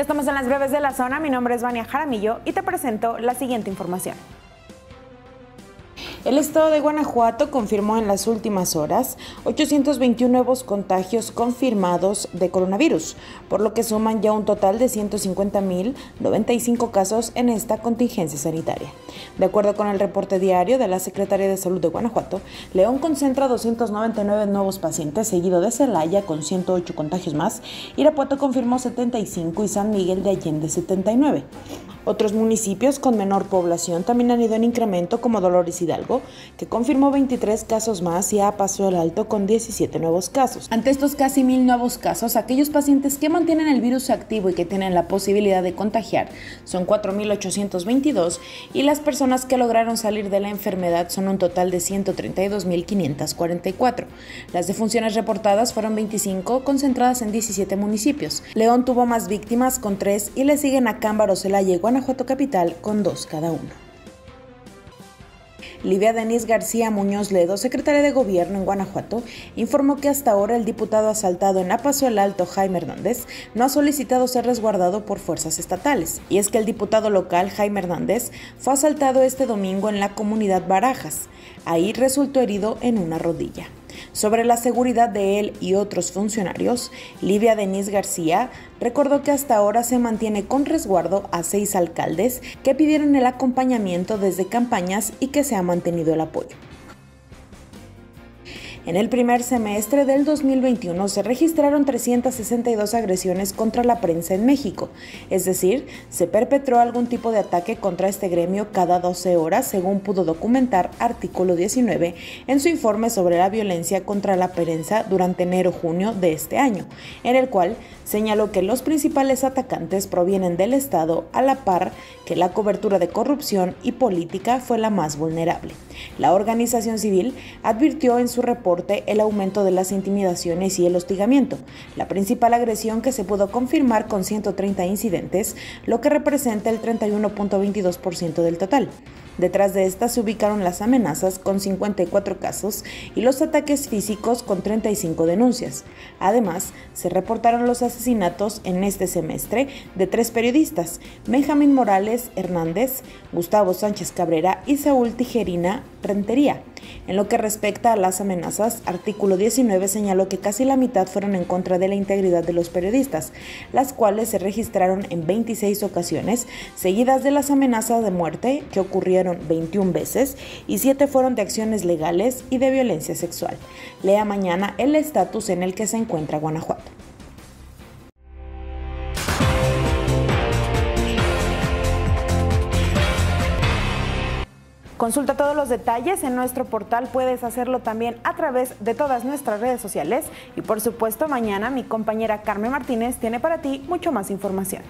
Ya estamos en las breves de la zona. Mi nombre es Vania Jaramillo y te presento la siguiente información. El estado de Guanajuato confirmó en las últimas horas 821 nuevos contagios confirmados de coronavirus, por lo que suman ya un total de 150.095 casos en esta contingencia sanitaria. De acuerdo con el reporte diario de la Secretaría de Salud de Guanajuato, León concentra 299 nuevos pacientes, seguido de Celaya con 108 contagios más, Irapuato confirmó 75 y San Miguel de Allende 79. Otros municipios con menor población también han ido en incremento como Dolores Hidalgo, que confirmó 23 casos más y a Paso del Alto con 17 nuevos casos. Ante estos casi mil nuevos casos, aquellos pacientes que mantienen el virus activo y que tienen la posibilidad de contagiar son 4.822 y las personas que lograron salir de la enfermedad son un total de 132.544. Las defunciones reportadas fueron 25, concentradas en 17 municipios. León tuvo más víctimas con 3 y le siguen a Cámbaro, Celaya y Guanajuato Capital con dos cada uno. Livia Denis García Muñoz Ledo, secretaria de Gobierno en Guanajuato, informó que hasta ahora el diputado asaltado en Apaso el Alto, Jaime Hernández, no ha solicitado ser resguardado por fuerzas estatales. Y es que el diputado local, Jaime Hernández, fue asaltado este domingo en la comunidad Barajas. Ahí resultó herido en una rodilla. Sobre la seguridad de él y otros funcionarios, Livia Denise García recordó que hasta ahora se mantiene con resguardo a seis alcaldes que pidieron el acompañamiento desde campañas y que se ha mantenido el apoyo. En el primer semestre del 2021 se registraron 362 agresiones contra la prensa en México, es decir, se perpetró algún tipo de ataque contra este gremio cada 12 horas, según pudo documentar artículo 19 en su informe sobre la violencia contra la prensa durante enero-junio de este año, en el cual señaló que los principales atacantes provienen del Estado a la par que la cobertura de corrupción y política fue la más vulnerable. La organización civil advirtió en su el aumento de las intimidaciones y el hostigamiento, la principal agresión que se pudo confirmar con 130 incidentes, lo que representa el 31.22% del total. Detrás de estas se ubicaron las amenazas con 54 casos y los ataques físicos con 35 denuncias. Además, se reportaron los asesinatos en este semestre de tres periodistas, Benjamín Morales Hernández, Gustavo Sánchez Cabrera y Saúl Tijerina Rentería. En lo que respecta a las amenazas, artículo 19 señaló que casi la mitad fueron en contra de la integridad de los periodistas, las cuales se registraron en 26 ocasiones, seguidas de las amenazas de muerte que ocurrieron 21 veces y 7 fueron de acciones legales y de violencia sexual. Lea mañana el estatus en el que se encuentra Guanajuato. Consulta todos los detalles en nuestro portal, puedes hacerlo también a través de todas nuestras redes sociales y por supuesto mañana mi compañera Carmen Martínez tiene para ti mucho más información.